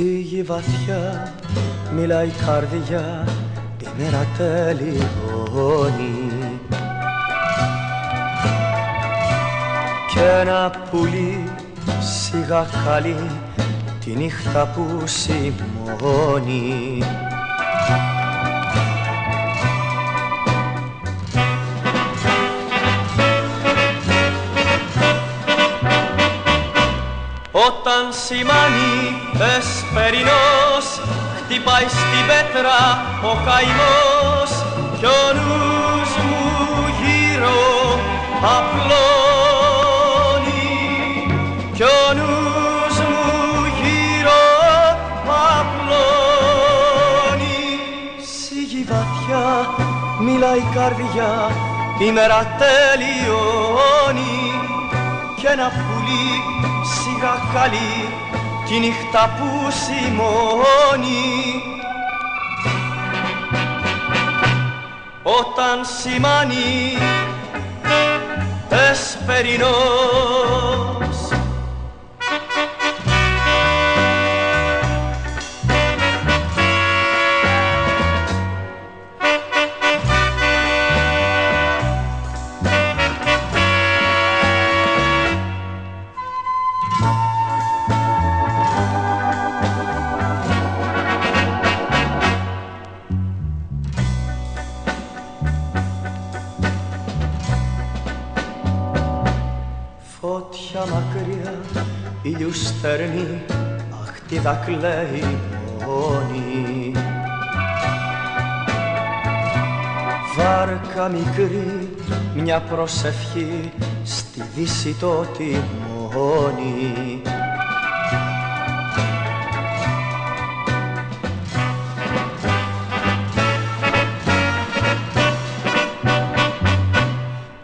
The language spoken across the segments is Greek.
Στη γη βαθιά μιλάει η καρδιά τη μέρα τελειώνει. Κι ένα πουλί σιγά καλεί τη νύχτα που σημώνει Όταν σημάνει εσπερινός χτυπάει στην πέτρα ο καημός. Κι ο νους μου γύρω απλώνει. Κι ο νους μου γύρω απλώνει. Σιγή βαθιά μιλάει η καρδιά η μέρα τελειώνει κι ένα πουλί σιγά καλή τη νύχτα που σημώνει όταν σημάνει εσπερινός Φώτια μακριά, ήλιου στερνή, αχ τι δακλαίει μόνη. Βάρκα μικρή, μια προσευχή, στη δύση το τιμόνι.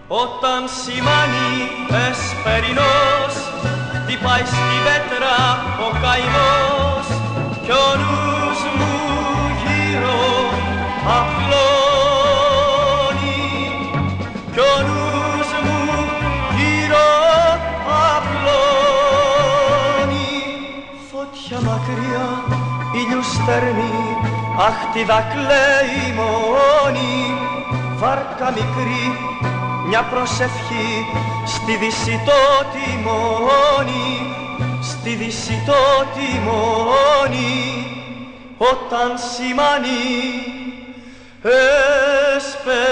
Όταν σημάνει εσπερινός χτυπάει στην πέτρα ο καημός. Κι ο νους μου γύρω απλώνει. Κι ο νους μου γύρω απλώνει. Φωτιά μακριά ήλιου στερνή αχ τι δακλαίει μόνη. Βάρκα μικρή μια προσευχή στη δύση το τιμόνι, στη δύση το τιμόνι, όταν σημάνει εσπε